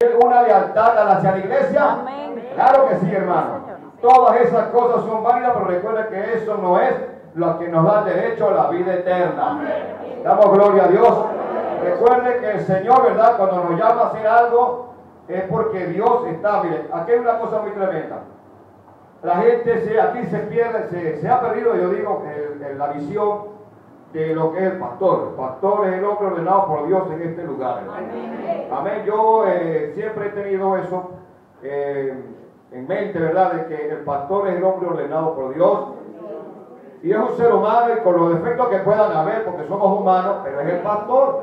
una lealtad hacia la iglesia? Amén. Claro que sí, hermano. Todas esas cosas son válidas, pero recuerda que eso no es lo que nos da derecho a la vida eterna. Damos gloria a Dios. Recuerde que el Señor, ¿verdad? Cuando nos llama a hacer algo, es porque Dios está. Mire, aquí hay una cosa muy tremenda. La gente se, aquí se pierde, se, se ha perdido, yo digo, el- el- la visión de lo que es el pastor. El pastor es el hombre ordenado por Dios en este lugar. Amén. Yo eh, siempre he tenido eso eh, en mente, ¿verdad? De que el pastor es el hombre ordenado por Dios. Y es un ser humano y con los defectos que puedan haber, porque somos humanos, pero es el pastor.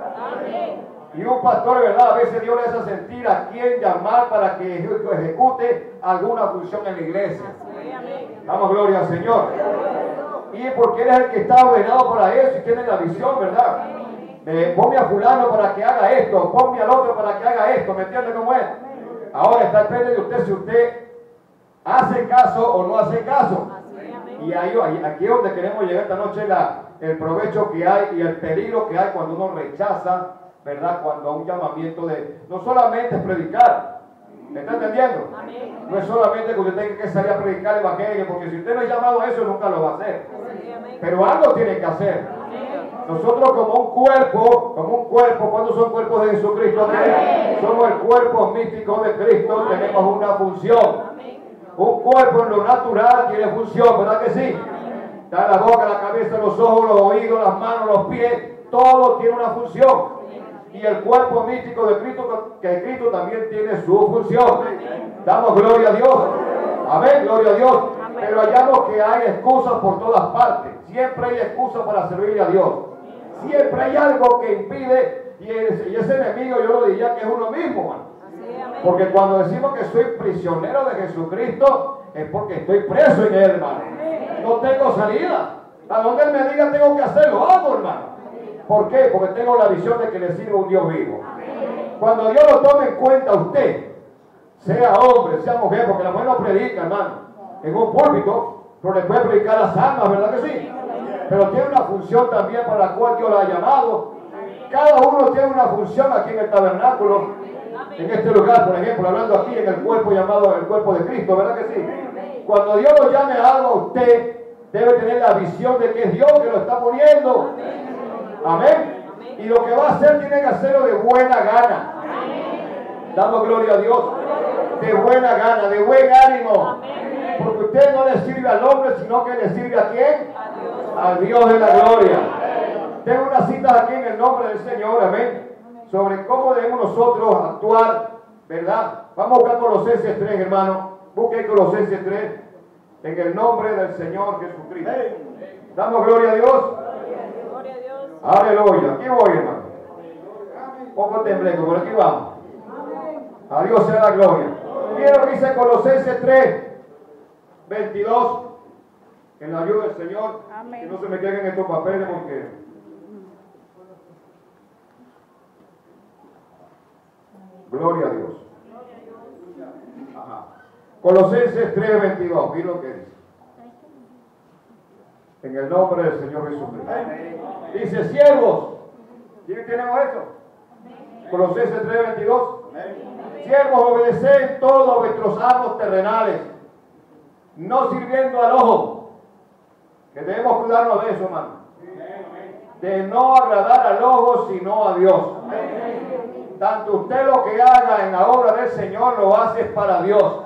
Y un pastor, ¿verdad? A veces Dios le hace sentir a quién llamar para que eje- ejecute alguna función en la iglesia. Damos gloria al Señor. Y porque Él es el que está ordenado para eso y tiene la visión, ¿verdad? Eh, ponme a fulano para que haga esto, ponme al otro para que haga esto, ¿me entiende cómo es? Ahora está depende de usted si usted hace caso o no hace caso. Y ahí, ahí- aquí es donde queremos llegar esta noche, la, el provecho que hay y el peligro que hay cuando uno rechaza, ¿verdad? Cuando un llamamiento de, no solamente es predicar, ¿me está entendiendo? No es solamente que usted tenga que salir a predicar el evangelio, porque si usted no es llamado a eso, nunca lo va a hacer. Pero algo tiene que hacer. Nosotros como un cuerpo, como un cuerpo, ¿cuántos son cuerpos de Jesucristo? Somos el cuerpo místico de Cristo, tenemos una función. Un cuerpo en lo natural tiene función, ¿verdad que sí? Está la boca, la cabeza, los ojos, los oídos, las manos, los pies, todo tiene una función. Y el cuerpo místico de Cristo, que Cristo también tiene su función. Damos gloria a Dios. Amén, gloria a Dios. Pero hallamos que hay excusas por todas partes. Siempre hay excusas para servirle a Dios. Siempre hay algo que impide, y ese, enemigo yo lo diría que es uno mismo. Porque cuando decimos que soy prisionero de Jesucristo, es porque estoy preso en Él, hermano. No tengo salida. A donde Él me diga tengo que hacerlo, hermano. ¿Por qué? Porque tengo la visión de que le sirve un Dios vivo. Cuando Dios lo tome en cuenta a usted, sea hombre, sea mujer, porque la mujer no predica, hermano, en un púlpito, pero le puede predicar las almas, ¿verdad que sí? Pero tiene una función también para la cual Dios la ha llamado. Cada uno tiene una función aquí en el tabernáculo, en este lugar, por ejemplo, hablando aquí en el cuerpo llamado el cuerpo de Cristo, ¿verdad que sí? Cuando Dios lo llame a algo a usted, debe tener la visión de que es Dios que lo está poniendo. Amén. Y lo que va a hacer tiene que hacerlo de buena gana. Damos gloria a Dios. De buena gana, de buen ánimo. Porque usted no le sirve al hombre, sino que le sirve a quién? Al Dios de la gloria. Tengo una cita aquí en el nombre del Señor, amén. Sobre cómo debemos nosotros actuar, ¿verdad? Vamos a buscar Colosenses 3, hermano. Busque Colosenses 3 en el nombre del Señor Jesucristo. Damos gloria a Dios. Aleluya. Aquí voy, hermano. Poco tembleco, por aquí vamos. A Dios sea la gloria. Quiero que dice Colosenses 3, 22. En la ayuda del Señor. Que no se me queden estos papeles porque. Gloria a Dios. Ajá. Colosenses 3, 22. Mira lo que dice. En el nombre del Señor Jesucristo. Dice, siervos. ¿Quién tenemos esto? Colosenses 3, 22. Siervos, obedeced todos vuestros amos terrenales, no sirviendo al ojo. Que debemos cuidarnos de eso, hermano. De no agradar al ojo, sino a Dios. Tanto usted lo que haga en la obra del Señor lo hace para Dios.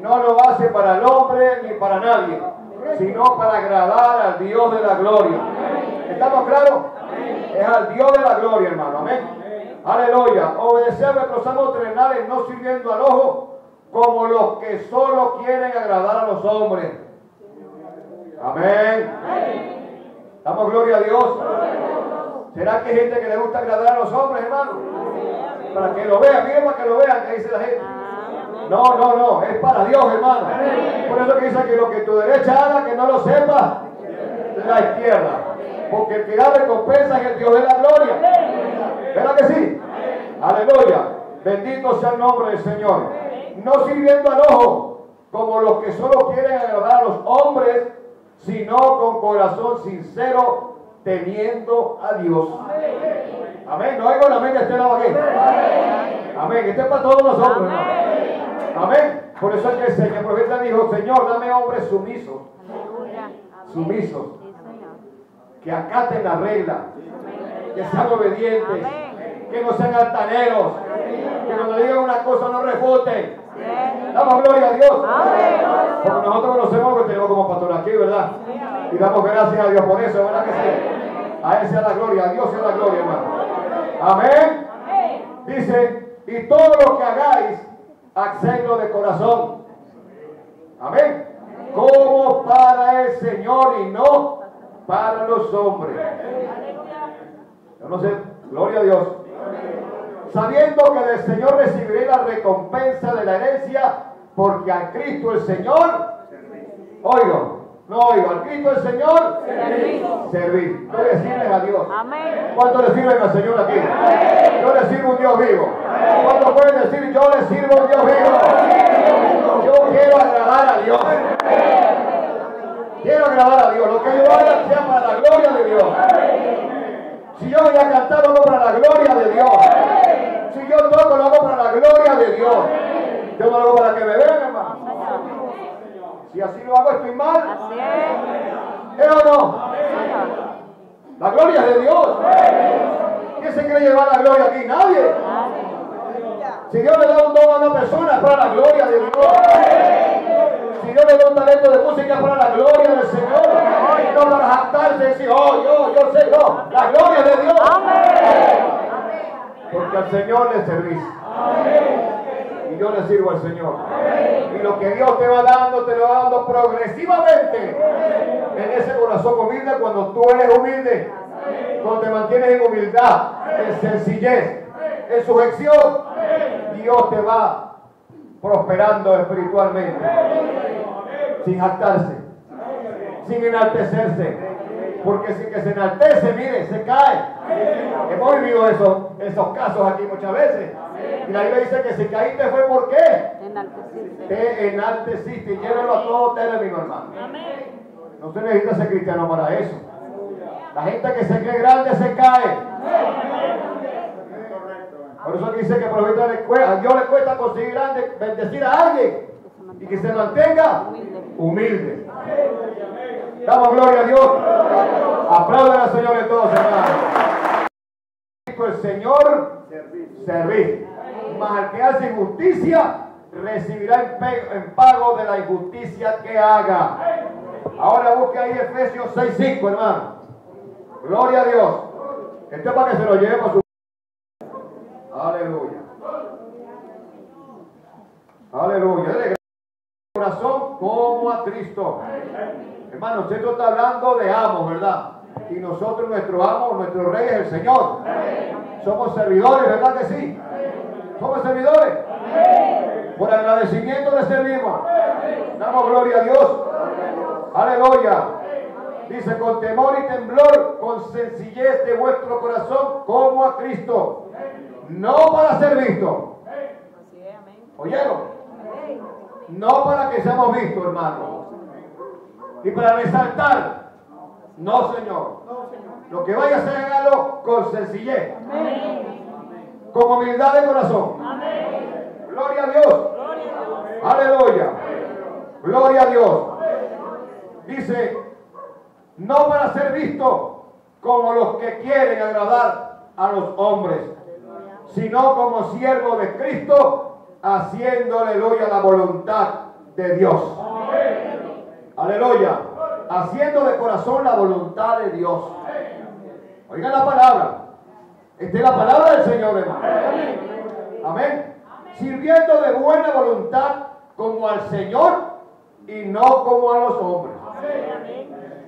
No lo hace para el hombre ni para nadie, sino para agradar al Dios de la gloria. ¿Estamos claros? Es al Dios de la gloria, hermano. Amén. Aleluya. Obedecer nuestros amos terrenales, no sirviendo al ojo, como los que solo quieren agradar a los hombres. Amén. Damos gloria a Dios. ¿Será que hay gente que le gusta agradar a los hombres, hermano? Para que lo vean, miren para que lo vean, que dice la gente. No, no, no, es para Dios, hermano. Por eso que dice que lo que tu derecha haga, que no lo sepa la izquierda. Porque el que da recompensa es el Dios de la gloria. ¿Verdad que sí? Aleluya. Bendito sea el nombre del Señor. No sirviendo al ojo, como los que solo quieren agradar a los hombres, sino con corazón sincero, teniendo a Dios. Amén. No oigo la mente de este lado aquí. Amén. Este es para todos nosotros. Amén. Por eso es que el Señor el profeta dijo, Señor, dame hombres sumisos. Sumisos. Que acaten la regla. Que sean obedientes. Que no sean altaneros. Que cuando digan una cosa no refuten. Damos gloria a Dios. Porque nosotros conocemos que tenemos como pastor aquí, ¿verdad? Y damos gracias a Dios por eso, ¿verdad que sí? A Él sea la gloria, a Dios sea la gloria, hermano. Amén. Dice, y todo lo que hagáis, hacedlo de corazón. Amén. Como para el Señor y no para los hombres. Yo no sé, gloria a Dios. Sabiendo que del Señor recibiré la recompensa de la herencia, porque a Cristo el Señor, oigo, no oigo, al Cristo el Señor, servir. Servir. Yo le sirven a Dios. Amén. ¿Cuánto le sirven al Señor aquí? Yo le sirvo a un Dios vivo. ¿Cuánto pueden decir yo le sirvo a un Dios vivo? Yo quiero agradar a Dios. Quiero agradar a Dios. Lo que yo haga sea para la gloria de Dios. Si yo voy a cantar, lo hago para la gloria de Dios. Si yo toco, lo hago para la gloria de Dios. Yo no lo hago para que me vean, hermano. Si así lo hago, estoy mal. Así es. ¿Es o no? La gloria es de Dios. ¿Quién se quiere llevar la gloria aquí? Nadie. Si Dios le da un don a una persona, es para la gloria de Dios. Si Dios le da un talento de música, es para la gloria del Señor. No para jactarse y decir, oh, yo, yo sé, no. La gloria de Dios. Porque al Señor le servís. Yo le sirvo al Señor. Y lo que Dios te va dando, te lo va dando progresivamente. En ese corazón humilde, cuando tú eres humilde, cuando te mantienes en humildad, en sencillez, en sujeción, Dios te va prosperando espiritualmente. Sin jactarse, sin enaltecerse. Porque si que se enaltece, mire, se cae. Hemos vivido esos, esos casos aquí muchas veces. Y la Biblia dice que si caíste fue por qué. Te enalteciste. Y llévelo a todo término, hermano. No se necesita ser cristiano para eso. La gente que se cree grande se cae. Por eso dice que le cuesta, Dios le cuesta conseguir grande, bendecir a alguien y que se mantenga humilde. Damos gloria a Dios. Aplaudan al Señor en todos, hermanos. El Señor servir. Mas al que hace injusticia recibirá en pago de la injusticia que haga. Ahora busque ahí Efesios 6.5, hermano. Gloria a Dios. Esto es para que se lo lleve por su... Aleluya. Aleluya. De corazón como a Cristo. Hermano, usted está hablando de amos, ¿verdad? Y nosotros, nuestro amo, nuestro rey es el Señor. Somos servidores, ¿verdad que sí? Somos servidores. Por agradecimiento le servimos. Damos gloria a Dios. Aleluya. Dice, con temor y temblor, con sencillez de vuestro corazón, como a Cristo. No para ser visto. ¿Oyeron? No para que seamos vistos, hermano. Y para resaltar. No, Señor. Lo que vaya a hacer, hágalo con sencillez. Con humildad de corazón. Gloria a Dios. Aleluya. Gloria a Dios. Dice, no para ser visto como los que quieren agradar a los hombres, sino como siervo de Cristo, haciéndole aleluya la voluntad de Dios. Aleluya. Haciendo de corazón la voluntad de Dios. Oigan la palabra. Esta es la palabra del Señor, hermano. Amén. Sirviendo de buena voluntad como al Señor y no como a los hombres.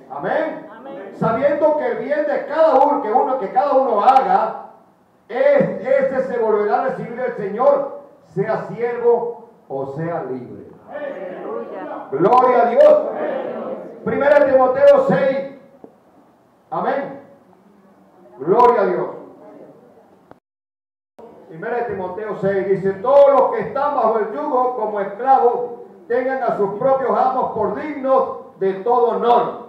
Amén. Sabiendo que el bien de cada uno, que uno, que cada uno haga, es, ese se volverá a recibir del Señor, sea siervo o sea libre. Gloria a Dios. Primera Timoteo 6. Amén. Gloria a Dios. Primera Timoteo 6 dice, todos los que están bajo el yugo como esclavos tengan a sus propios amos por dignos de todo honor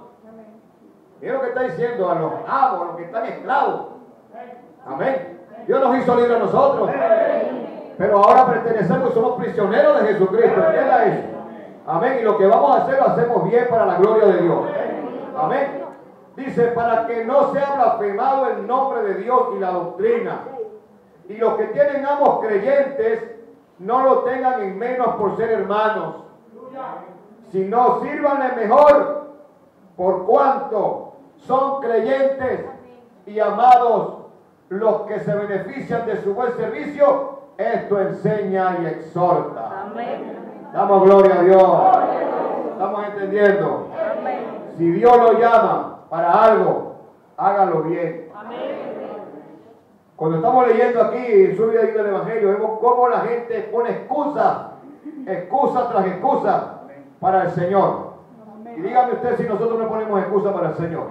Mira lo que está diciendo a los amos, a los que están esclavos. Amén. Dios nos hizo libre a nosotros. Pero ahora pertenecemos, somos prisioneros de Jesucristo. Entienda eso. Amén. Y lo que vamos a hacer lo hacemos bien para la gloria de Dios. Amén. Dice, para que no sea blasfemado el nombre de Dios y la doctrina. Y los que tienen amos creyentes no lo tengan en menos por ser hermanos, sino sírvanle mejor por cuanto son creyentes y amados los que se benefician de su buen servicio. Esto enseña y exhorta. Damos gloria a Dios. Estamos entendiendo. Si Dios lo llama para algo, hágalo bien. Cuando estamos leyendo aquí en su vida del Evangelio, vemos cómo la gente pone excusa, excusa tras excusa para el Señor. Y dígame usted si nosotros no ponemos excusa para el Señor.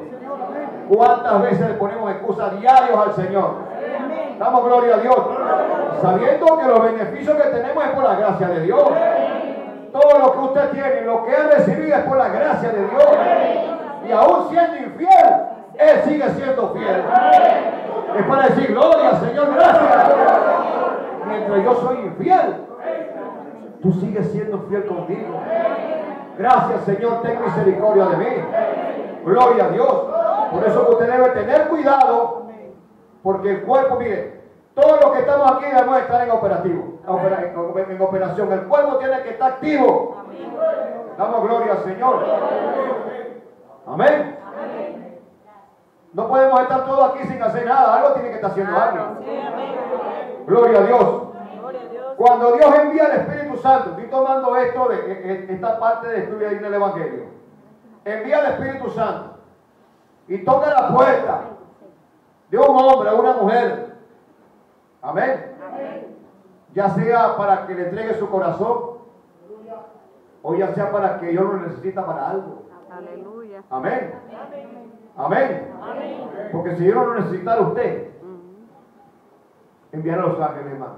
¿Cuántas veces le ponemos excusa diarios al Señor? Damos gloria a Dios. Sabiendo que los beneficios que tenemos es por la gracia de Dios. Todo lo que usted tiene, lo que ha recibido es por la gracia de Dios. Y aún siendo infiel, Él sigue siendo fiel. Es para decir, gloria, Señor, gracias. Mientras yo soy infiel, tú sigues siendo fiel conmigo. Gracias, Señor, ten misericordia de mí. Gloria a Dios. Por eso usted debe tener cuidado, porque el cuerpo, mire, todos los que estamos aquí debemos estar en operativo, en operación. El cuerpo tiene que estar activo. Damos gloria al Señor. Amén. No podemos estar todos aquí sin hacer nada. Algo tiene que estar haciendo algo. Gloria a Dios. Cuando Dios envía el Espíritu Santo, estoy tomando esto de esta parte de estudio ahí en el Evangelio. Envía el Espíritu Santo y toca la puerta de un hombre o una mujer. Amén. Ya sea para que le entregue su corazón o ya sea para que yo lo necesita para algo. Aleluya. Amén. Amén. Porque si yo no lo necesitara usted, enviar a los ángeles, hermano.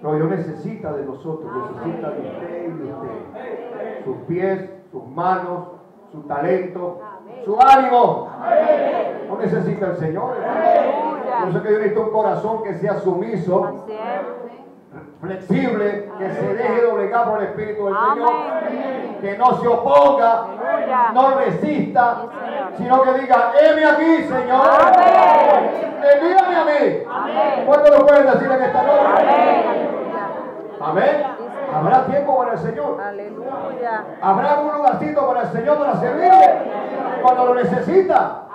Pero Dios necesita de nosotros, necesita de usted y de usted. Sus pies, sus manos, su talento, su ánimo. No necesita el Señor. Por eso que yo necesito un corazón que sea sumiso, flexible, que se deje doblegar por el Espíritu del Señor, que no se oponga, no resista, sino que diga, heme aquí, Señor. Envíame a mí. ¿Cuánto lo pueden decir en esta noche? Amén. Habrá tiempo para el Señor. Aleluya. Habrá un lugarcito para el Señor para servirle cuando lo necesita.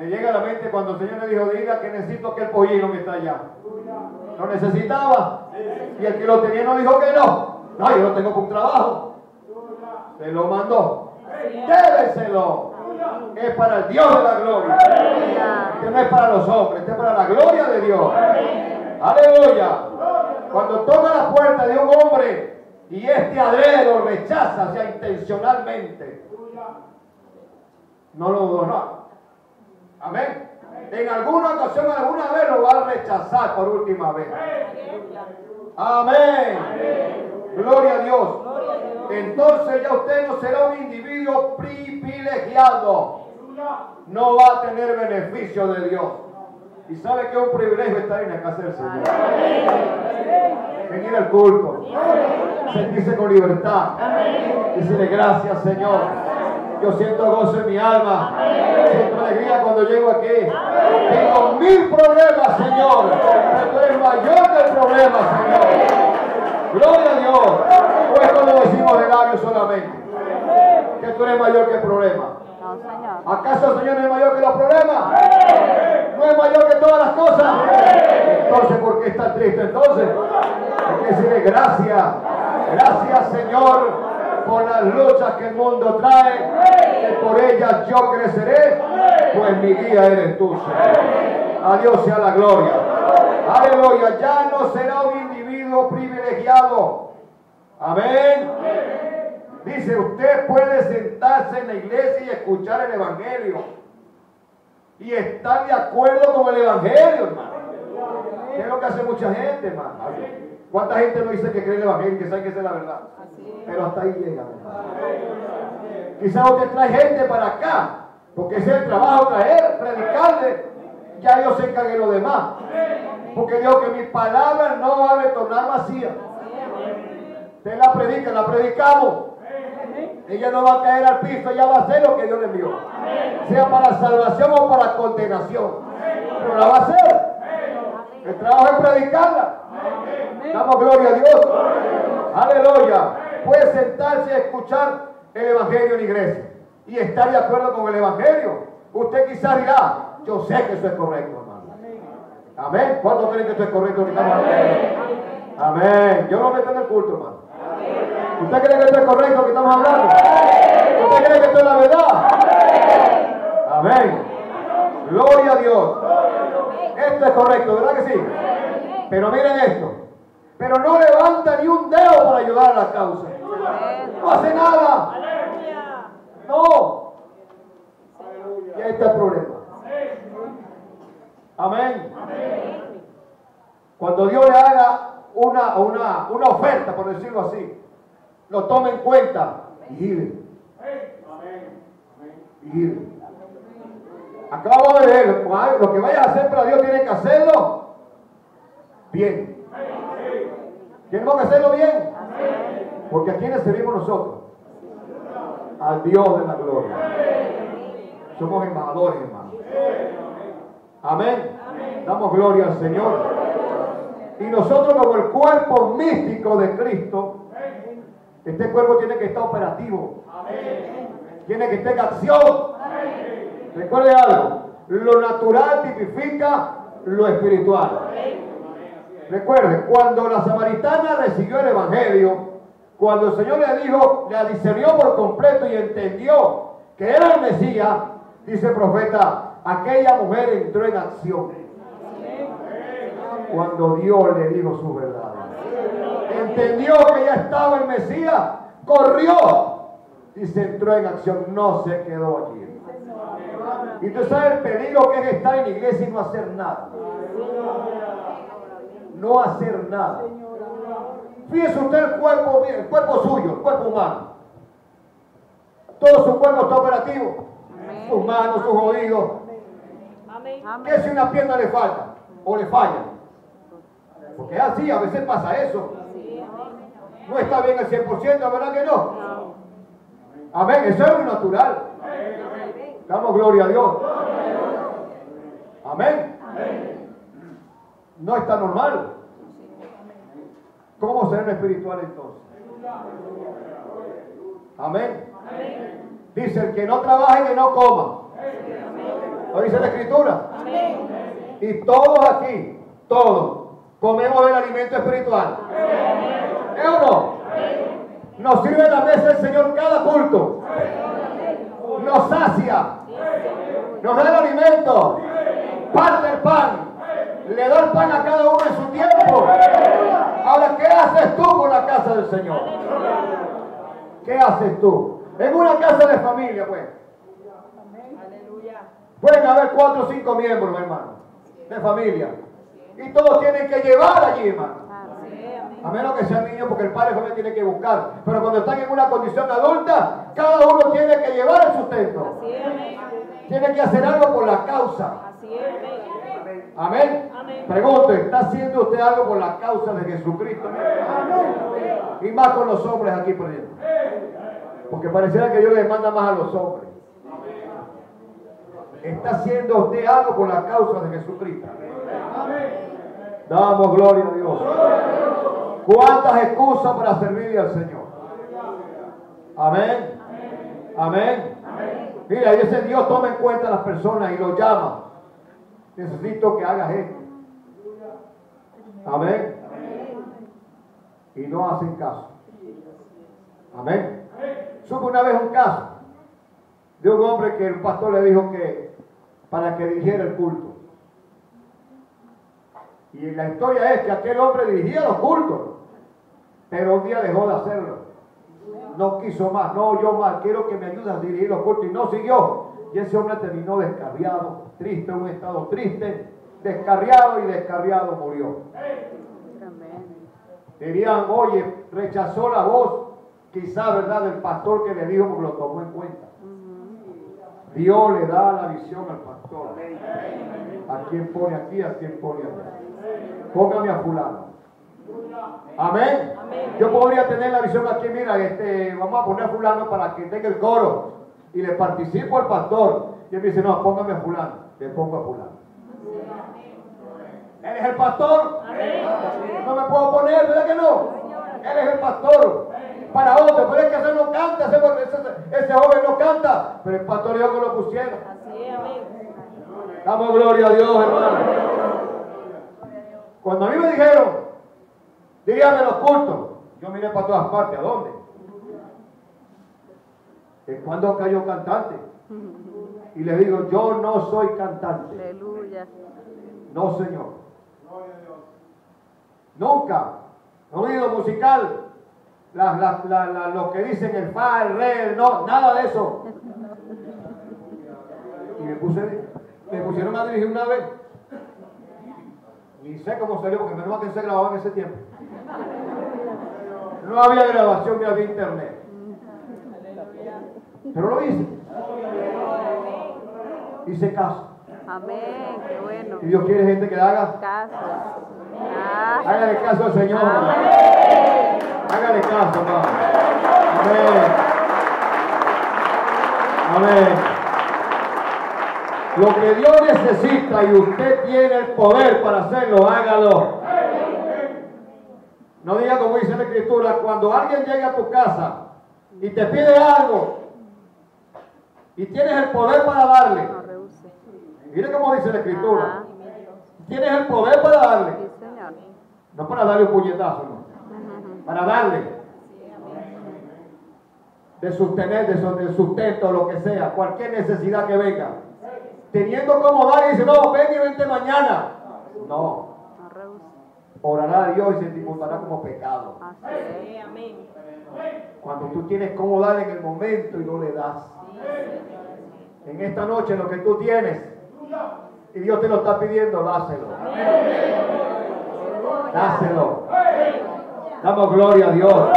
Me llega a la mente cuando el Señor le dijo, diga que necesito aquel pollino que está allá. Lo necesitaba. Y el que lo tenía no dijo que no. No, yo lo tengo por un trabajo. Se lo mandó. Lléveselo. Es para el Dios de la gloria. Que no es para los hombres, es para la gloria de Dios. Aleluya. Cuando toca la puerta de un hombre y este adrede lo rechaza, sea, intencionalmente, no lo no. Amén. En alguna ocasión, alguna vez lo va a rechazar por última vez. Amén. Gloria a Dios. Entonces ya usted no será un individuo privilegiado. No va a tener beneficio de Dios. Y sabe que es un privilegio estar en la casa del Señor. Venir al culto. Sentirse con libertad. Decirle gracias, Señor. Yo siento gozo en mi alma. Siento alegría cuando llego aquí. Tengo mil problemas, Señor. Pero tú eres mayor que el problema, Señor. Gloria a Dios. O esto lo decimos de labios solamente. Que tú eres mayor que el problema. ¿Acaso el Señor no es mayor que los problemas? ¿No es mayor que todas las cosas? Entonces, ¿por qué está triste entonces? Hay que decirle gracias. Gracias, Señor, por las luchas que el mundo trae. Que por ellas yo creceré. Pues mi guía eres tú, Señor. A Dios sea la gloria. Aleluya. Ya no será un individuo privilegiado. Amén. Dice, usted puede sentarse en la iglesia y escuchar el Evangelio. Y estar de acuerdo con el Evangelio, hermano. ¿Qué es lo que hace mucha gente, hermano? ¿Cuánta gente no dice que cree el Evangelio y que sabe que esa es la verdad? Pero hasta ahí llega. Quizás usted trae gente para acá, porque ese es el trabajo traer, predicarle. Ya Dios se encargue de lo demás. Porque dijo que mi palabra no va a retornar vacía. Usted la predica, la predicamos. Ella no va a caer al piso, ella va a hacer lo que Dios le envió. Sea para salvación o para condenación. Pero la va a hacer. El trabajo es predicarla. Damos gloria a Dios. Aleluya. Puede sentarse a escuchar el Evangelio en iglesia y estar de acuerdo con el Evangelio. Usted quizás dirá, yo sé que eso es correcto, hermano. Amén. ¿Cuántos creen que esto es correcto? Amén. Yo no meto en el culto, hermano. ¿Usted cree que esto es correcto que estamos hablando? ¿Usted cree que esto es la verdad? Amén. Gloria a Dios. Esto es correcto, ¿verdad que sí? Pero miren esto. Pero no levanta ni un dedo para ayudar a la causa. No hace nada. No. Y ahí está el problema. Amén. Cuando Dios le haga una, una, una oferta, por decirlo así, lo tome en cuenta y gire. Y gire. Acabo de ver, lo que vaya a hacer para Dios tiene que hacerlo bien. Tenemos que hacerlo bien. Porque a quienes servimos nosotros? Al Dios de la gloria. Somos embajadores, hermano. Amén. Damos gloria al Señor. Y nosotros como el cuerpo místico de Cristo, este cuerpo tiene que estar operativo. Tiene que estar en acción. Recuerde algo. Lo natural tipifica lo espiritual. Recuerde, cuando la samaritana recibió el Evangelio, cuando el Señor le dijo, le discernió por completo y entendió que era el Mesías, dice el profeta, aquella mujer entró en acción. Cuando Dios le dijo su verdad. Entendió que ya estaba el Mesías, corrió y se entró en acción, no se quedó allí. Y tú sabes el peligro que es estar en la iglesia y no hacer nada no hacer nada. Fíjese usted el cuerpo, el cuerpo suyo, el cuerpo humano. Todo su cuerpo está operativo. Sus manos, sus oídos. ¿Qué si una pierna le falta o le falla? Porque es así, a veces pasa eso. No está bien al 100%, ¿verdad que no? Amén, eso es lo natural. Damos gloria a Dios. Amén no está normal. ¿Cómo será espiritual entonces? Amén. Dice el que no trabaje que no coma. Lo dice la escritura. Y todos aquí, todos, comemos el alimento espiritual. ¿Es o no? Nos sirve la mesa el Señor cada culto. Nos sacia. Nos da el alimento. Parte el pan le da el pan a cada uno en su tiempo. Ahora, ¿qué haces tú con la casa del Señor? ¿Qué haces tú? En una casa de familia, pues. Pueden haber cuatro o cinco miembros, hermano, de familia. Y todos tienen que llevar allí, hermano. A menos que sean niños, porque el padre también tiene que buscar. Pero cuando están en una condición adulta, cada uno tiene que llevar el sustento. Tiene que hacer algo por la causa. Amén. Pregunto, ¿está haciendo usted algo por la causa de Jesucristo? Y más con los hombres aquí por ejemplo. Porque pareciera que Dios le manda más a los hombres. ¿Está haciendo usted algo por la causa de Jesucristo? Damos gloria a Dios. ¿Cuántas excusas para servirle al Señor? Amén. Amén. Mira, ese Dios toma en cuenta a las personas y los llama. Necesito que hagas esto. Amén. Y no hacen caso. Amén. Supe una vez un caso de un hombre que el pastor le dijo que para que dirigiera el culto. Y la historia es que aquel hombre dirigía los cultos, pero un día dejó de hacerlo. No quiso más, no yo más, quiero que me ayudes a dirigir los cultos y no siguió. Y ese hombre terminó descarriado, triste, en un estado triste, descarriado y descarriado murió. Dirían, oye, rechazó la voz quizá, ¿verdad?, del pastor que le dijo porque lo tomó en cuenta. Dios le da la visión al pastor. A quien pone aquí, a quien pone allá. Póngame a fulano. Amén. Yo podría tener la visión aquí, mira, este, vamos a poner a fulano para que tenga el coro. Y le participo al pastor. Y él me dice, no, póngame a fulano. Le pongo a fulano. Él es el pastor. No me puedo poner, ¿verdad que no? Él es el pastor. Para otro, pero es que ese no canta, ese, ese, joven no canta. Pero el pastor dijo que lo pusiera. Así es, amén. Damos gloria a Dios, hermano. Cuando a mí me dijeron, dígame los cultos, yo miré para todas partes, ¿a dónde? ¿En cuándo cayó cantante? Y le digo, yo no soy cantante. Aleluya. No, Señor. Nunca. Oído musical. lo que dicen el fa, el re, no, nada de eso. Y me puse, me pusieron a dirigir una vez. Ni sé cómo salió, porque menos que se grababa en ese tiempo. No había grabación ni había internet. Pero lo hice. Hice caso. Amén, qué bueno. Y Dios quiere gente que haga caso. Hágale caso al Señor. Hágale caso, hermano. Amén. Amén. Lo que Dios necesita y usted tiene el poder para hacerlo, hágalo. No diga como dice la Escritura, cuando alguien llega a tu casa y te pide algo y tienes el poder para darle. Mire cómo dice la Escritura. Tienes el poder para darle. No para darle un puñetazo, no. Para darle. De sostener, de sustento, lo que sea, cualquier necesidad que venga. Teniendo como dar y dice, no, ven y vente mañana. No. Orará a Dios y se te como pecado. Cuando tú tienes como dar en el momento y no le das. En esta noche lo que tú tienes y Dios te lo está pidiendo, dáselo. Dáselo. Damos gloria a Dios.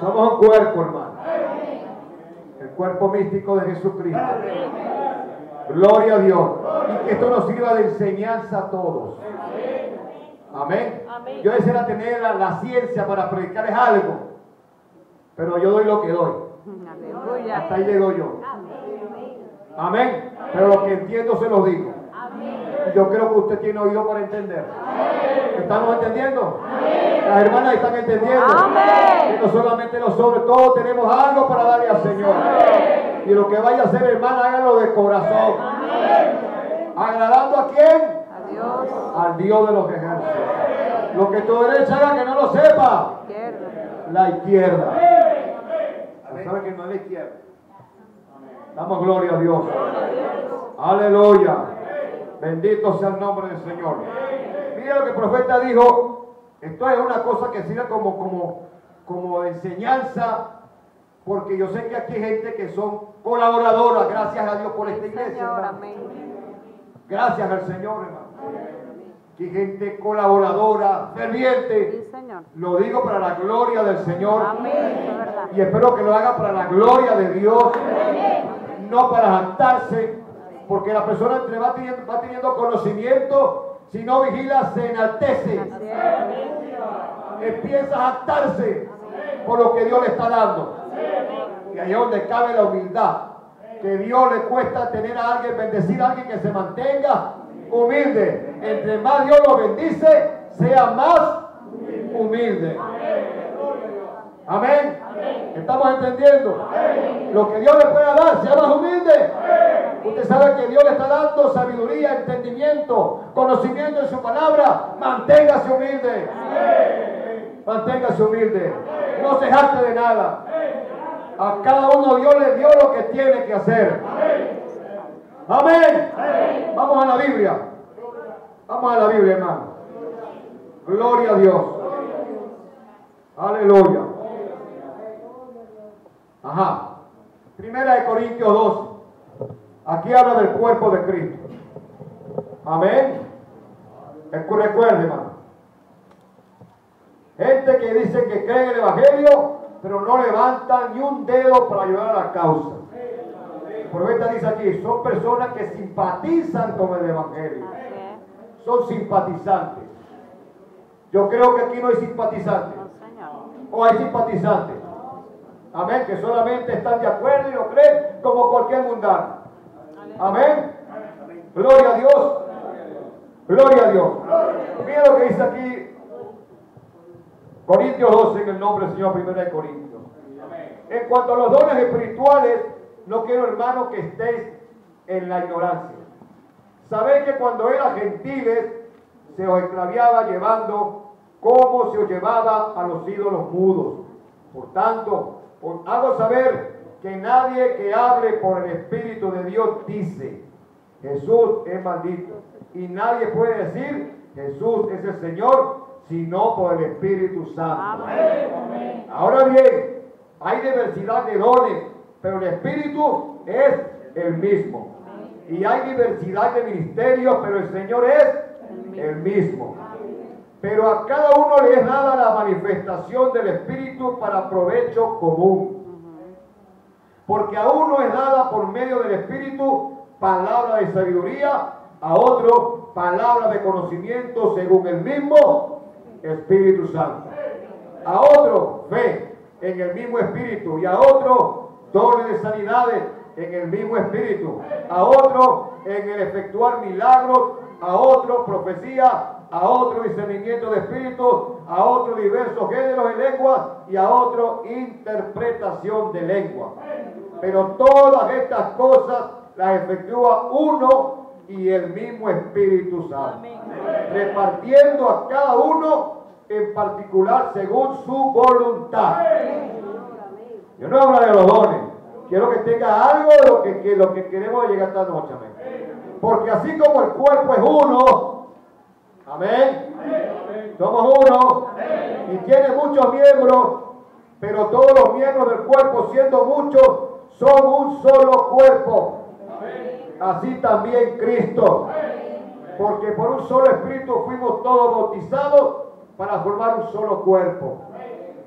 Somos un cuerpo, hermano. El cuerpo místico de Jesucristo. Gloria a Dios. Y que esto nos sirva de enseñanza a todos. Amén. Yo deseo tener la, ciencia para predicarles algo. Pero yo doy lo que doy. Hasta ahí llego yo. Amén. Pero lo que entiendo se lo digo. Yo creo que usted tiene oído para entender. ¿Estamos entendiendo? Las hermanas están entendiendo. Que no solamente nosotros, todos tenemos algo para darle al Señor. Y lo que vaya a hacer, hermana, hágalo de corazón. ¿Agradando a quién? A Dios. Al Dios de los ejércitos. Lo que tu derecha haga que no lo sepa. La izquierda. ¿Sabe que no es la izquierda? Damos gloria a Dios. Aleluya. Bendito sea el nombre del Señor. Mira lo que el profeta dijo. Esto es una cosa que sirve como, como, como enseñanza. Porque yo sé que aquí hay gente que son colaboradoras. Gracias a Dios por esta iglesia. Gracias al Señor, hermano. Aquí gente colaboradora, ferviente. Lo digo para la gloria del Señor. Y espero que lo haga para la gloria de Dios. No para jactarse porque la persona entre va teniendo, va teniendo conocimiento, si no vigila se enaltece. Empieza a jactarse por lo que Dios le está dando. Y ahí es donde cabe la humildad. Que Dios le cuesta tener a alguien, bendecir a alguien que se mantenga humilde. Entre más Dios lo bendice, sea más humilde. Amén. ¿Estamos entendiendo? Lo que Dios le pueda dar, sea más humilde. Usted sabe que Dios le está dando sabiduría, entendimiento, conocimiento en su palabra. Manténgase humilde. Manténgase humilde. No se jacte de nada. A cada uno Dios le dio lo que tiene que hacer. Amén. Vamos a la Biblia. Vamos a la Biblia, hermano. Gloria a Dios. Aleluya. Ajá. Primera de Corintios 2. Aquí habla del cuerpo de Cristo. Amén. Recuerde, hermano. Gente que dice que cree en el Evangelio, pero no levantan ni un dedo para ayudar a la causa. El profeta dice aquí, son personas que simpatizan con el Evangelio. Son simpatizantes. Yo creo que aquí no hay simpatizantes. O hay simpatizantes. Amén. Que solamente están de acuerdo y lo creen como cualquier mundano. Amén. Gloria a Dios. Gloria a Dios. Mira lo que dice aquí Corintios 12 en el nombre del Señor, primera de Corintios. En cuanto a los dones espirituales, no quiero, hermano, que estéis en la ignorancia. Sabéis que cuando eran gentiles, se os extraviaba llevando como se os llevaba a los ídolos mudos. Por tanto, os hago saber que nadie que hable por el Espíritu de Dios dice, Jesús es maldito. Y nadie puede decir, Jesús es el Señor, sino por el Espíritu Santo. Amén. Ahora bien, hay diversidad de dones, pero el Espíritu es el mismo. Y hay diversidad de ministerios, pero el Señor es el mismo. Pero a cada uno le es dada la manifestación del Espíritu para provecho común. Porque a uno es dada por medio del Espíritu palabra de sabiduría, a otro palabra de conocimiento según el mismo Espíritu Santo. A otro fe en el mismo Espíritu y a otro dones de sanidades en el mismo Espíritu. A otro en el efectuar milagros, a otro profecía, a otro discernimiento de espíritus, a otro diversos géneros de lenguas y a otro interpretación de lengua. Pero todas estas cosas las efectúa uno y el mismo Espíritu Santo, repartiendo a cada uno en particular según su voluntad. Yo no hablo de los dones, quiero que tenga algo de lo que, que- lo que queremos llegar esta noche, amén. Porque así como el cuerpo es uno, amén, somos uno y tiene muchos miembros, pero todos los miembros del cuerpo, siendo muchos, son un solo cuerpo. Así también Cristo. Porque por un solo espíritu fuimos todos bautizados para formar un solo cuerpo.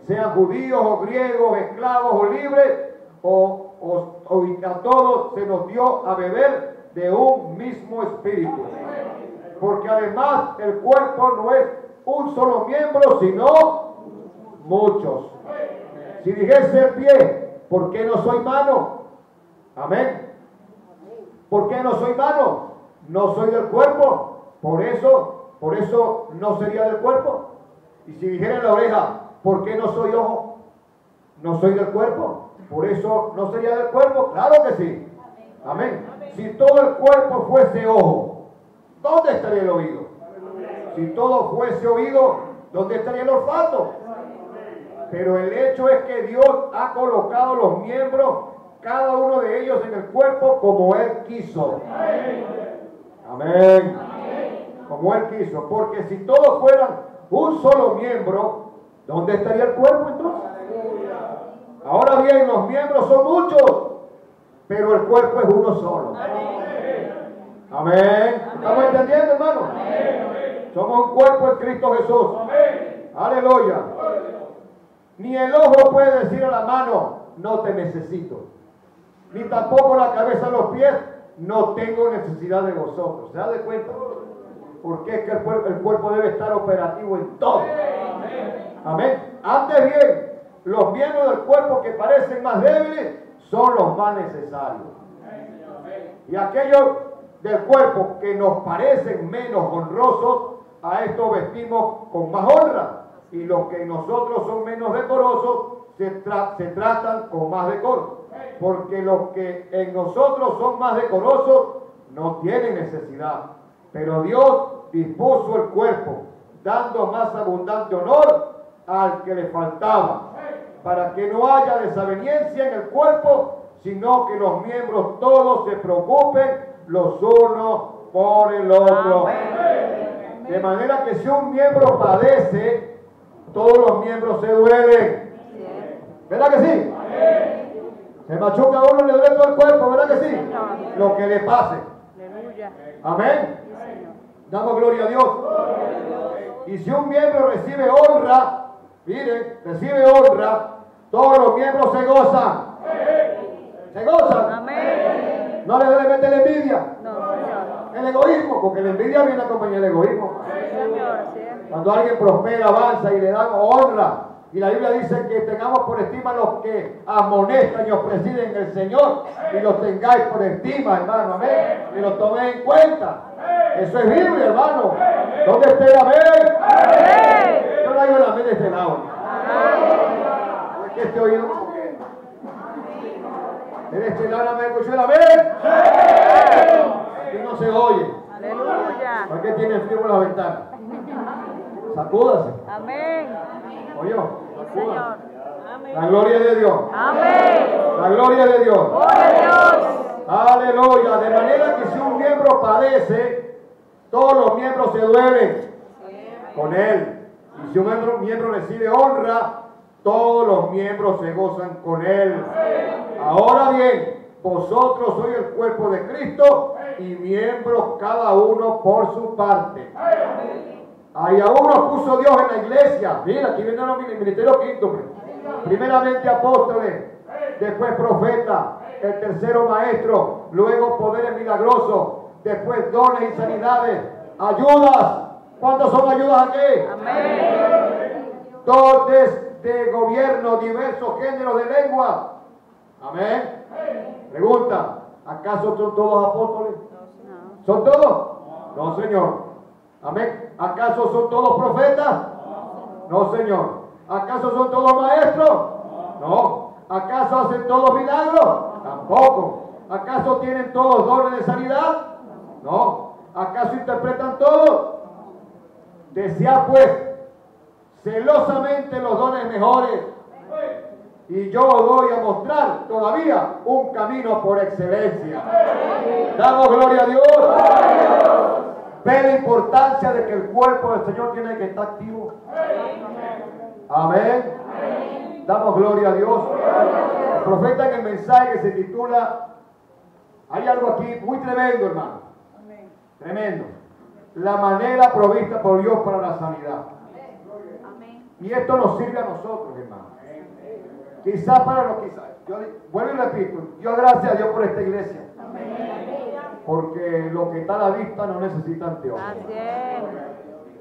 Sean judíos o griegos, esclavos o libres, o, o- o a todos se nos dio a beber de un mismo espíritu. Porque además el cuerpo no es un solo miembro, sino muchos. Si dijese pie, ¿por qué no soy mano? Amén. ¿Por qué no soy mano? No soy del cuerpo. Por eso, por eso no sería del cuerpo. Y si dijera la oreja, ¿por qué no soy ojo? No soy del cuerpo. Por eso no sería del cuerpo. Claro que sí. Amén. Si todo el cuerpo fuese ojo, ¿dónde estaría el oído? Si todo fuese oído, ¿dónde estaría el olfato? Pero el hecho es que Dios ha colocado los miembros, cada uno de ellos en el cuerpo como Él quiso. Amén. Como Él quiso. Porque si todos fueran un solo miembro, ¿dónde estaría el cuerpo entonces? Ahora bien, los miembros son muchos, pero el cuerpo es uno solo. Amén. ¿Estamos entendiendo, hermano? Somos un cuerpo en Cristo Jesús. Aleluya. Ni el ojo puede decir a la mano, no te necesito. Ni tampoco la cabeza a los pies, no tengo necesidad de vosotros. ¿Se da de cuenta? Porque es que el cuerpo, el cuerpo debe estar operativo en todo. Amén. Antes bien, los miembros del cuerpo que parecen más débiles son los más necesarios. Y aquellos del cuerpo que nos parecen menos honrosos, a estos vestimos con más honra. Y los que nosotros son menos decorosos, se tratan con más decoro. Porque los que en nosotros son más decorosos, no tienen necesidad. Pero Dios dispuso el cuerpo, dando más abundante honor al que le faltaba, para que no haya desaveniencia en el cuerpo, sino que los miembros todos se preocupen los unos por el otro. De manera que si un miembro padece, todos los miembros se duelen. ¿Verdad que sí? Se machuca a uno, le duele todo el cuerpo, ¿verdad que sí? Lo que le pase. Amén. Damos gloria a Dios. Y si un miembro recibe honra, miren, recibe honra, Todos los miembros se gozan. Se gozan. Amén. No le debe meter la envidia. No, Señor. El egoísmo, porque la envidia viene acompañada del egoísmo. Sí, Señor. Cuando alguien prospera, avanza y le dan honra. Y la Biblia dice que tengamos por estima los que amonestan y os presiden el Señor. Y los tengáis por estima, hermano. Amén. Y los toméis en cuenta. Eso es Biblia, hermano. ¿Dónde está el amén? Yo no digo el amén de este lado. Es que este oído En este lado no me escuchó el amén. Aquí no se oye. Aleluya. ¿Por qué tiene frío por la ventana? Sacúdase. Amén. Oye, sacúdase. La gloria de Dios. Amén. La gloria de Dios. Gloria a Dios. Aleluya. De manera que si un miembro padece, todos los miembros se duelen con él. Y si un miembro, miembro recibe honra, todos los miembros se gozan con él. Ahora bien, vosotros sois el cuerpo de Cristo y miembros cada uno por su parte. Ahí aún nos puso Dios en la iglesia. Mira, aquí viene el ministerio quinto. Primeramente apóstoles, después profetas, el tercero maestro, luego poderes milagrosos, después dones y sanidades, ayudas. ¿Cuántos son ayudas aquí? Amén. Dones de gobierno, diversos géneros de lengua. Amén. Pregunta, ¿acaso son todos apóstoles? No. ¿Son todos? No, Señor. Amén. ¿Acaso son todos profetas? No, Señor. ¿Acaso son todos maestros? No. ¿Acaso hacen todos milagros? Tampoco. ¿Acaso tienen todos dones de sanidad? No. ¿Acaso interpretan todos? Desea pues celosamente los dones mejores. Y yo os voy a mostrar todavía un camino por excelencia. Damos gloria a Dios. Ve la importancia de que el cuerpo del Señor tiene que estar activo. Amén. Damos gloria a Dios. El profeta en el mensaje que se titula, hay algo aquí muy tremendo, hermano. Tremendo. La manera provista por Dios para la sanidad. Y esto nos sirve a nosotros, hermano. Quizás para los quizás. Yo vuelvo y repito, yo gracias a Dios por esta iglesia. Porque lo que está a la vista no necesita anteojos.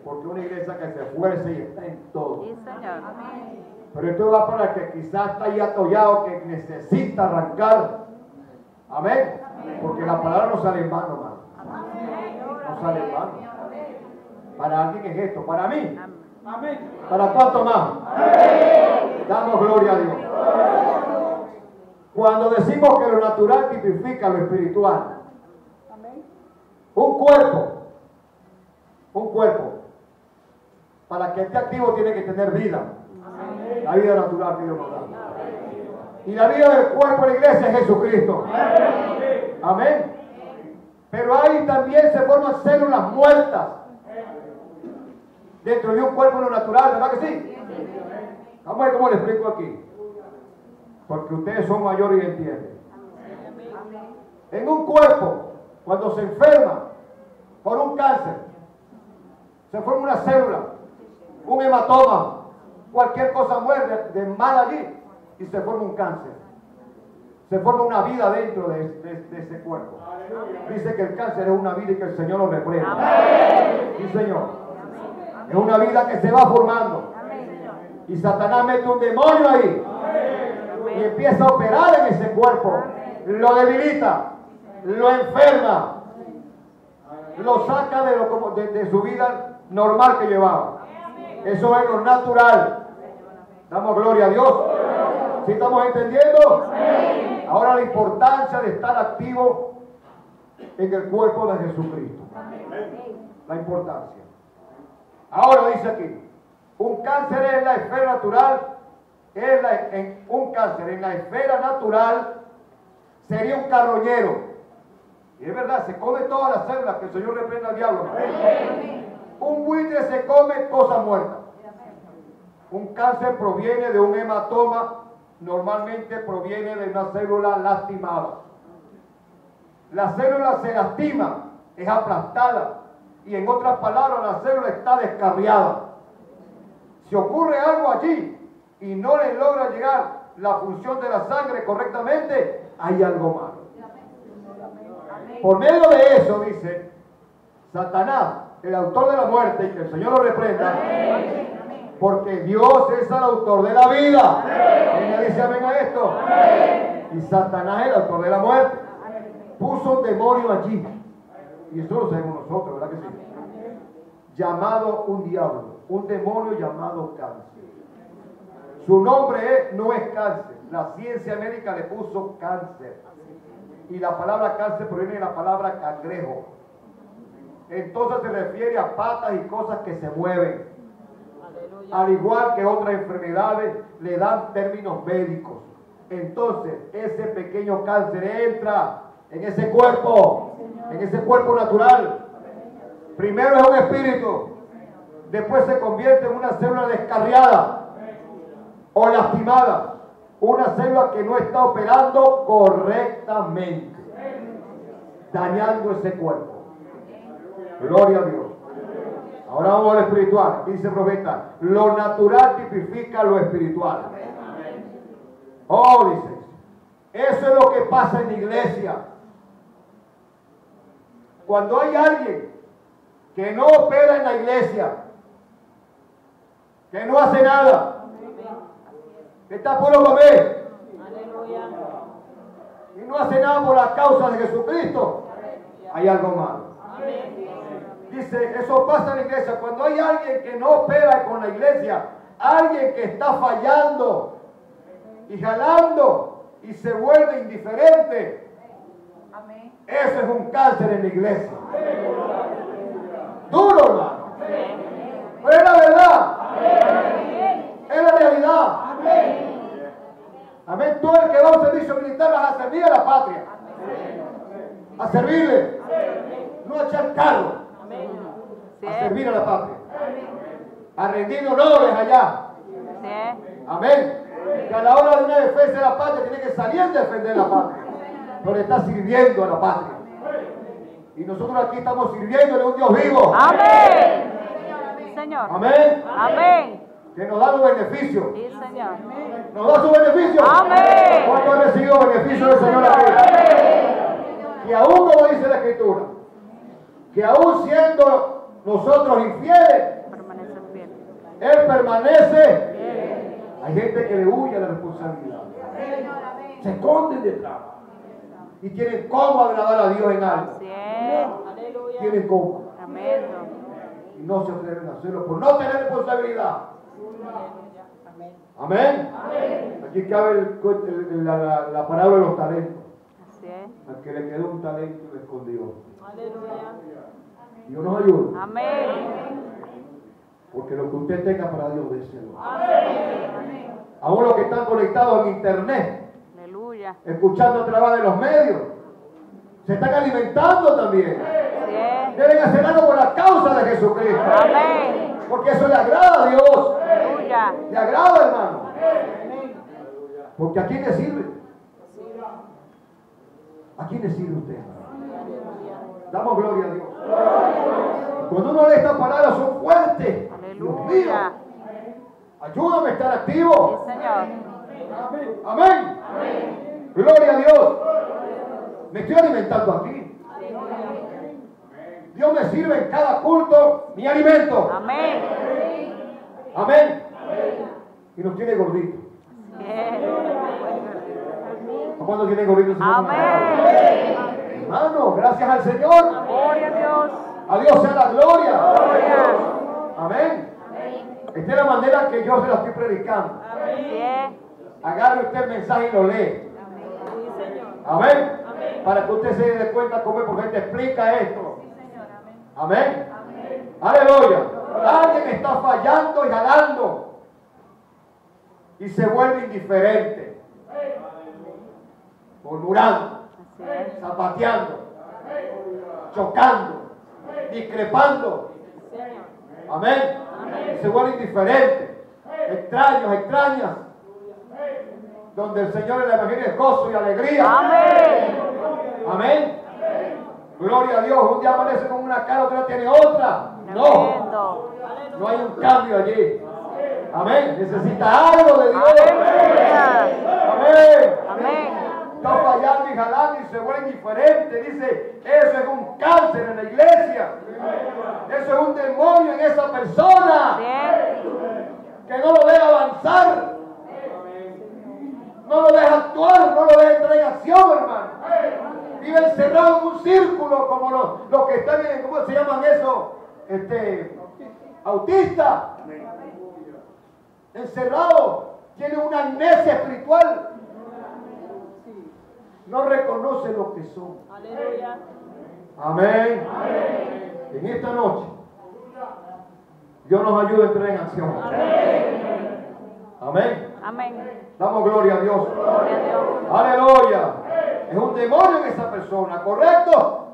Porque una iglesia que se esfuerce y está en todo. Sí, Señor. Pero esto va para el que quizás está ahí atollado, que necesita arrancar. Amén. Porque la palabra no sale en vano, hermano. No sale en vano. Para alguien es esto, para mí. Amén. ¿Para cuánto más? Damos gloria a Dios. Cuando decimos que lo natural tipifica lo espiritual, un cuerpo, un cuerpo, para que esté activo tiene que tener vida. La vida natural que Dios nos da. Y la vida del cuerpo de la iglesia es Jesucristo. Amén. Pero ahí también se forman células muertas dentro de un cuerpo no natural, ¿verdad que sí? Vamos a ver cómo le explico aquí. Porque ustedes son mayores y entienden. En un cuerpo, cuando se enferma por un cáncer, se forma una célula, un hematoma, cualquier cosa muere de mal allí y se forma un cáncer. Se forma una vida dentro de, de- de ese cuerpo. Dice que el cáncer es una vida y que el Señor lo reprenda. Sí, Señor. Es una vida que se va formando. Y Satanás mete un demonio ahí. Y empieza a operar en ese cuerpo. Lo debilita. Lo enferma. Lo saca de, lo, como- de- de su vida normal que llevaba. Eso es lo natural. Damos gloria a Dios. ¿Sí estamos entendiendo? Ahora la importancia de estar activo en el cuerpo de Jesucristo. La importancia. Ahora dice aquí, un cáncer en la esfera natural, es la- en, un cáncer en la esfera natural sería un carroñero. Y es verdad, se come todas las células que el Señor reprenda al diablo. Un buitre se come cosas muertas. Un cáncer proviene de un hematoma, normalmente proviene de una célula lastimada. La célula se lastima, es aplastada y en otras palabras la célula está descarriada. Si ocurre algo allí y no le logra llegar la función de la sangre correctamente, hay algo malo. Por medio de eso, dice, Satanás, el autor de la muerte, y que el Señor lo reprenda, porque Dios es el autor de la vida. ¿Quién dice amén a esto? Y Satanás, el autor de la muerte, puso un demonio allí. Y eso lo sabemos nosotros, ¿verdad que sí? Llamado un diablo, un demonio llamado cáncer. Su nombre es, no es cáncer. La ciencia médica le puso cáncer. Y la palabra cáncer proviene de la palabra cangrejo. Entonces se refiere a patas y cosas que se mueven. Al igual que otras enfermedades le dan términos médicos. Entonces ese pequeño cáncer entra en ese cuerpo, en ese cuerpo natural. Primero es un espíritu, después se convierte en una célula descarriada o lastimada, una célula que no está operando correctamente, dañando ese cuerpo. Gloria a Dios. Ahora vamos al espiritual. Dice el profeta, lo natural tipifica lo espiritual. Oh, dice, eso es lo que pasa en la iglesia. Cuando hay alguien que no opera en la iglesia, que no hace nada, que está por comer y no hace nada por la causa de Jesucristo, hay algo malo. Dice, eso pasa en la iglesia. Cuando hay alguien que no opera con la iglesia, alguien que está fallando y jalando y se vuelve indiferente, ese es un cáncer en la iglesia. Duro, hermano. Pero es la verdad. Es la realidad. Amén. Todo el que va a un servicio militar vas a servir a la patria. A servirle. No a echar cargo. A servir a la patria. A rendir honores allá. Amén. Que a la hora de una defensa de la patria tiene que salir a defender la patria. Pero está sirviendo a la patria. Y nosotros aquí estamos sirviéndole a un Dios vivo. Amén. Sí, Señor. Amén. Amén. Que nos da los beneficios. Sí, Señor. ¿Nos da su beneficio? Amén. ¿Cuánto ha recibido beneficio del Señor aquí? Que aún como dice la Escritura, que aún siendo nosotros infieles, Permanece. Él permanece. Hay gente que le huye a la responsabilidad. Se esconden detrás. Y tienen cómo agradar a Dios en algo. Tienen cómo. Amén. Y no se atreven a hacerlo por no tener responsabilidad. Amén. Aquí cabe el- el- la, la- la parábola de los talentos. Así es. Al que le quedó un talento y lo escondió. Dios nos ayuda. Amén. Porque lo que usted tenga para Dios, déselo. Aún los que están conectados en internet, Aleluya. escuchando a través de los medios, se están alimentando también. Deben hacer algo por la causa de Jesucristo. Amén. Porque eso le agrada a Dios. Aleluya. Le agrada, hermano. Porque a quién le sirve. ¿A quién le sirve usted? Damos gloria a Dios. Cuando uno lee estas palabras son fuertes. Aleluya. Ayúdame a estar Sí, activo. Amén. Gloria a Dios. Me estoy alimentando aquí. Dios me sirve en cada culto mi alimento. Amén. Amén. Y nos tiene gorditos. Bien. ¿A cuándo tiene gorditos? Amén. Hermano, gracias al Señor. Gloria a Dios. A Dios sea la gloria. Gloria. Amén. Esta es la manera que yo se la estoy predicando. Es. Agarre usted el mensaje y lo lee. Amén. Para que usted se dé cuenta cómo es, porque él te explica esto. Amén. Aleluya. Alguien está fallando y jalando. Y se vuelve indiferente. Murmurando, zapateando, chocando, discrepando. Amén. Se vuelve indiferente. Extraños, extrañas. Donde el Señor en la Evangelio es gozo y alegría. Amén. Amén. Gloria a Dios. Un día amanece con una cara, otro día tiene otra. No. No hay un cambio allí. Amén. Necesita algo de Dios. Amén. Amén. Está fallando y jalando y se vuelve indiferente. Dice, eso es un cáncer en la iglesia. Eso es un demonio en esa persona que no lo deja avanzar. No lo deja actuar, no lo deja entrar en acción, hermano. Vive encerrado en un círculo como los, los que están en, ¿cómo se llaman eso? Este, autistas. Encerrado. Tiene una amnesia espiritual. No reconoce lo que son. Amén. En esta noche, Dios nos ayuda a entrar en acción. Amén. Amén. Damos gloria a Dios. Gloria a Dios. Aleluya. Es un demonio en esa persona, ¿correcto?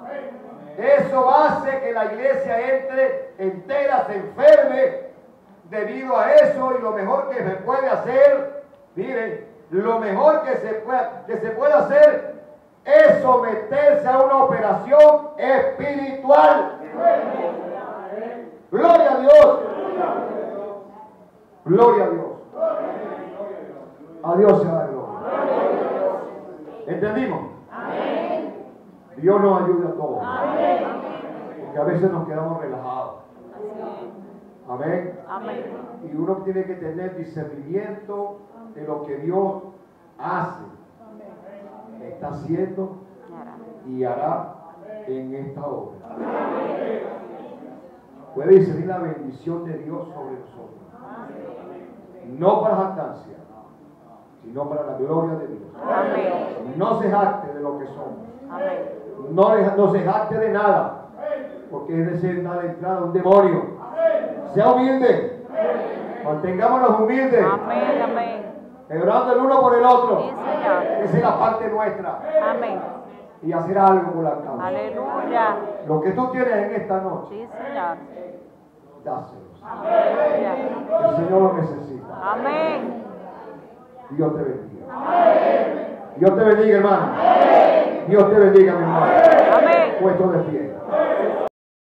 Eso hace que la iglesia entre entera, se enferme debido a eso y lo mejor que se puede hacer, miren, lo mejor que se puede, que se puede hacer es someterse a una operación espiritual. Gloria a Dios. Gloria a Dios. A Dios sea la gloria. ¿Entendimos? Dios nos ayude a todos. Porque a veces nos quedamos relajados. Amén. Amén. Y uno tiene que tener discernimiento de lo que Dios hace, está haciendo y hará en esta obra. Puede discernir la bendición de Dios sobre nosotros. No para jactancia, sino para la gloria de Dios. Amén. No se jacte de lo que somos. Amén. No, no se jacte de nada. Porque es decir, da la entrada a un demonio. Sea humilde. Mantengámonos humildes. Amén. Amén. Orando el uno por el otro. Sí, Señor. Esa es la parte nuestra. Amén. Y hacer algo por la causa. Aleluya. Lo que tú tienes en esta noche, Sí, Señor. dáselos. Aleluya. El Señor lo necesita. Amén. Dios te bendiga. Dios te bendiga, hermano. Dios te bendiga, mi hermano. Amén. Puesto de pie.